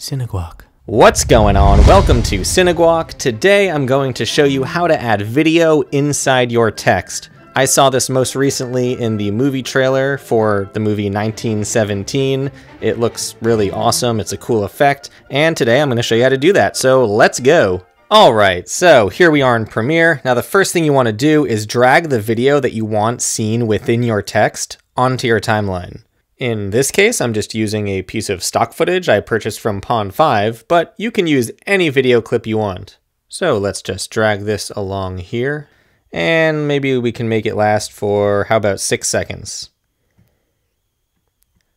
Cineguac. What's going on? Welcome to Cineguac. Today I'm going to show you how to add video inside your text. I saw this most recently in the movie trailer for the movie 1917. It looks really awesome, it's a cool effect, and today I'm going to show you how to do that, so let's go! Alright, so here we are in Premiere. Now the first thing you want to do is drag the video that you want seen within your text onto your timeline. In this case, I'm just using a piece of stock footage I purchased from Pond5, but you can use any video clip you want. So let's just drag this along here, and maybe we can make it last for, how about six seconds.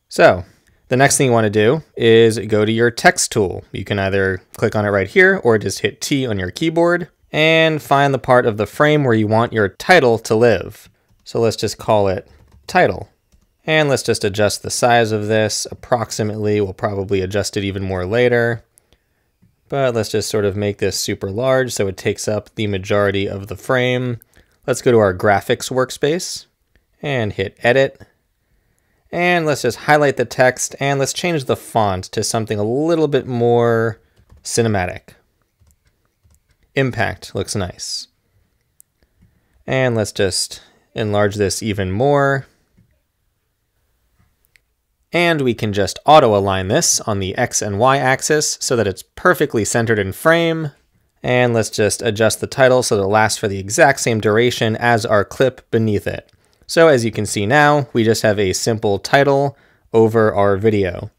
So, the next thing you want to do is go to your text tool. You can either click on it right here, or just hit T on your keyboard, and find the part of the frame where you want your title to live. So let's just call it title. And let's just adjust the size of this approximately. We'll probably adjust it even more later. But let's just sort of make this super large so it takes up the majority of the frame. Let's go to our graphics workspace and hit edit. And let's just highlight the text and let's change the font to something a little bit more cinematic. Impact looks nice. And let's just enlarge this even more. And we can just auto align this on the X and Y axis so that it's perfectly centered in frame. And let's just adjust the title so that it lasts for the exact same duration as our clip beneath it. So as you can see now, we just have a simple title over our video.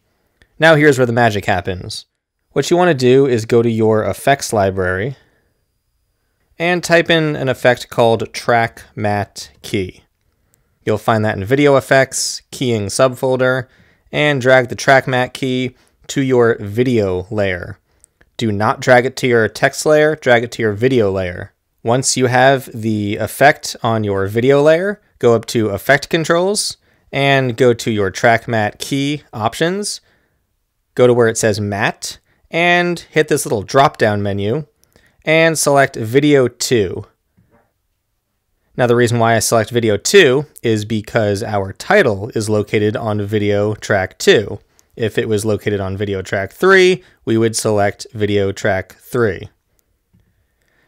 Now here's where the magic happens. What you want to do is go to your effects library and type in an effect called track matte key. You'll find that in video effects, keying subfolder, and drag the track matte key to your video layer. Do not drag it to your text layer, drag it to your video layer. Once you have the effect on your video layer, go up to Effect Controls and go to your Track Matte key options. Go to where it says Matte and hit this little drop down menu and select Video 2. Now the reason why I select video 2 is because our title is located on video track 2. If it was located on video track 3, we would select video track 3.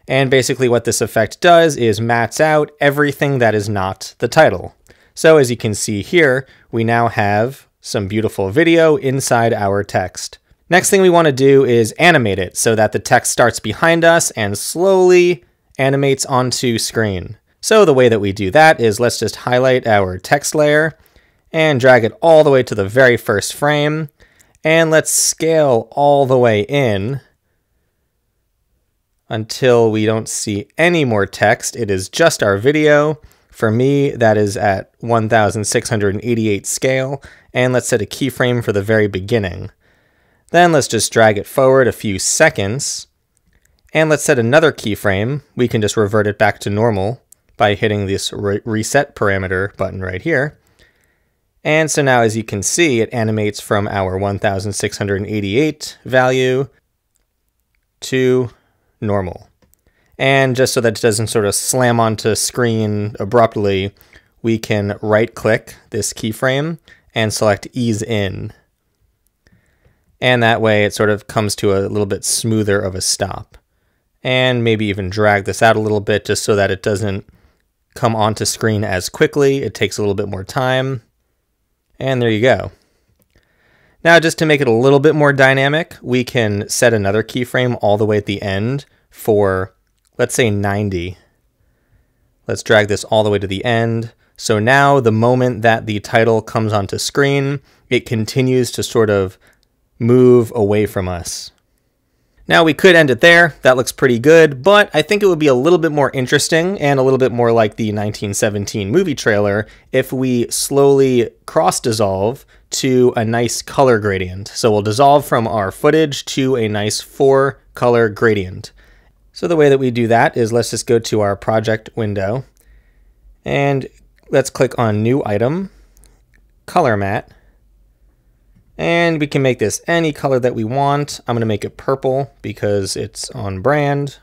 And basically what this effect does is mats out everything that is not the title. So as you can see here, we now have some beautiful video inside our text. Next thing we want to do is animate it so that the text starts behind us and slowly animates onto screen. So the way that we do that is let's just highlight our text layer and drag it all the way to the very first frame. And let's scale all the way in until we don't see any more text. It is just our video. For me, that is at 1688 scale. And let's set a keyframe for the very beginning. Then let's just drag it forward a few seconds. And let's set another keyframe. We can just revert it back to normal by hitting this re reset parameter button right here. And so now as you can see, it animates from our 1688 value to normal. And just so that it doesn't sort of slam onto screen abruptly, we can right click this keyframe and select ease in. And that way it sort of comes to a little bit smoother of a stop. And maybe even drag this out a little bit just so that it doesn't come onto screen as quickly. It takes a little bit more time. And there you go. Now, just to make it a little bit more dynamic, we can set another keyframe all the way at the end for, let's say 90. Let's drag this all the way to the end. So now the moment that the title comes onto screen, it continues to sort of move away from us. Now we could end it there, that looks pretty good, but I think it would be a little bit more interesting and a little bit more like the 1917 movie trailer if we slowly cross dissolve to a nice color gradient. So we'll dissolve from our footage to a nice four color gradient. So the way that we do that is let's just go to our project window and let's click on new item, color matte, and we can make this any color that we want. I'm going to make it purple because it's on brand.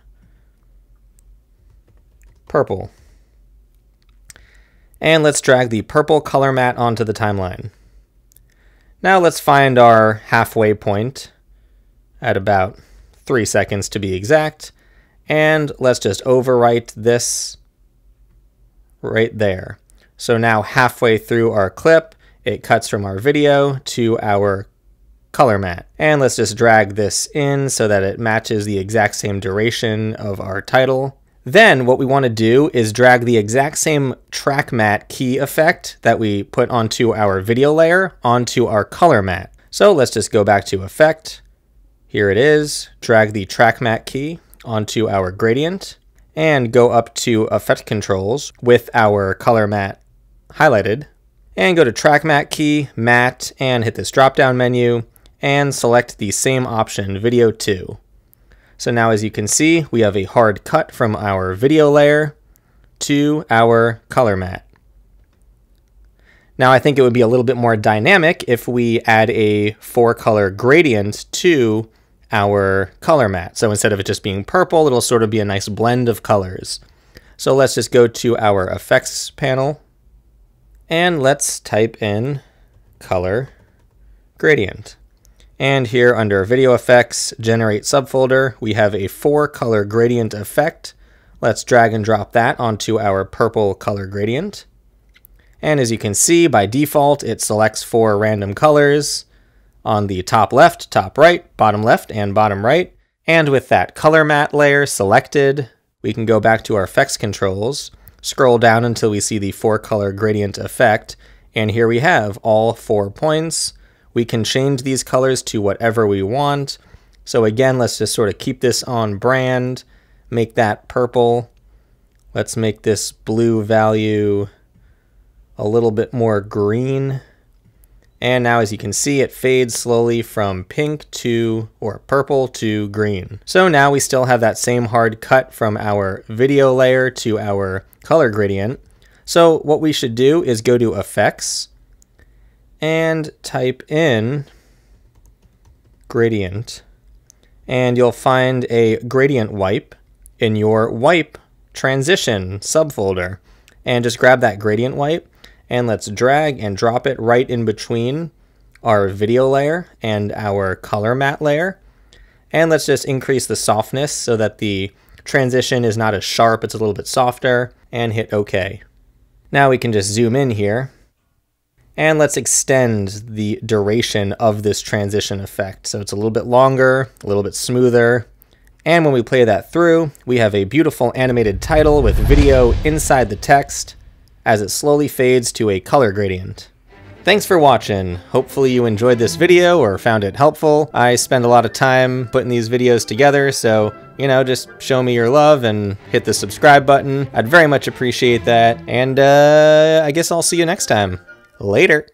Purple. And let's drag the purple color matte onto the timeline. Now let's find our halfway point. at about three seconds to be exact. And let's just overwrite this right there. So now halfway through our clip, it cuts from our video to our color matte. And let's just drag this in so that it matches the exact same duration of our title. Then what we want to do is drag the exact same track matte key effect that we put onto our video layer onto our color matte. So let's just go back to effect. Here it is. Drag the track matte key onto our gradient and go up to effect controls with our color matte highlighted and go to track matte key, matte, and hit this drop down menu and select the same option, video 2. So now as you can see, we have a hard cut from our video layer to our color matte. Now I think it would be a little bit more dynamic if we add a four color gradient to our color matte. So instead of it just being purple, it'll sort of be a nice blend of colors. So let's just go to our effects panel and let's type in color gradient. And here under video effects, generate subfolder, we have a four color gradient effect. Let's drag and drop that onto our purple color gradient. And as you can see, by default, it selects four random colors on the top left, top right, bottom left, and bottom right. And with that color matte layer selected, we can go back to our effects controls, scroll down until we see the four color gradient effect, and here we have all four points. We can change these colors to whatever we want. So again, let's just sort of keep this on brand, make that purple. Let's make this blue value a little bit more green. And now as you can see, it fades slowly from pink to, or purple to green. So now we still have that same hard cut from our video layer to our color gradient. So what we should do is go to effects and type in gradient and you'll find a gradient wipe in your wipe transition subfolder and just grab that gradient wipe and let's drag and drop it right in between our video layer and our color matte layer and let's just increase the softness so that the transition is not as sharp it's a little bit softer and hit OK. Now we can just zoom in here and let's extend the duration of this transition effect. So it's a little bit longer, a little bit smoother. And when we play that through, we have a beautiful animated title with video inside the text as it slowly fades to a color gradient. Thanks for watching. Hopefully you enjoyed this video or found it helpful. I spend a lot of time putting these videos together, so, you know, just show me your love and hit the subscribe button. I'd very much appreciate that. And uh, I guess I'll see you next time. Later.